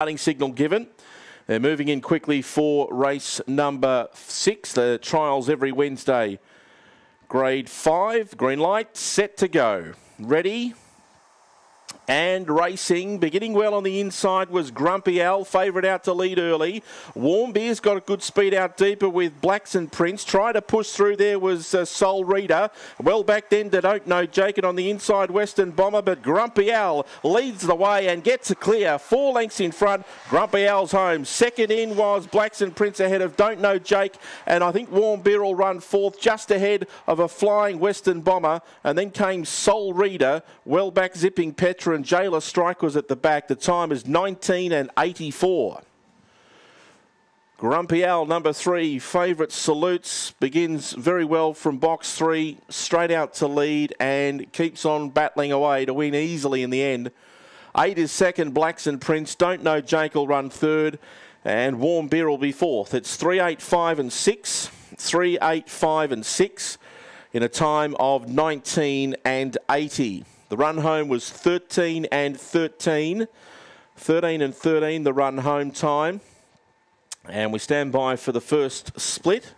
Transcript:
starting signal given. They're moving in quickly for race number six. The trials every Wednesday. Grade five, green light, set to go. Ready, and racing. Beginning well on the inside was Grumpy Al, favourite out to lead early. Warm Beer's got a good speed out deeper with Blacks and Prince. Try to push through there was uh, Soul Reader. Well back then to Don't Know Jacob on the inside Western Bomber, but Grumpy Al leads the way and gets a clear. Four lengths in front. Grumpy Al's home. Second in was Blacks and Prince ahead of Don't Know Jake, and I think Warm Beer will run fourth just ahead of a flying Western Bomber, and then came Soul Reader, well back zipping Petra and Jayla Strike was at the back. The time is 19 and 84. Grumpy Al, number three, favourite salutes, begins very well from box three, straight out to lead and keeps on battling away to win easily in the end. Eight is second, Blacks and Prince. Don't know Jake will run third, and Warm Beer will be fourth. It's three, eight, five, and six. Three, eight, five, and six in a time of 19 and 80. The run home was 13 and 13. 13 and 13, the run home time. And we stand by for the first split.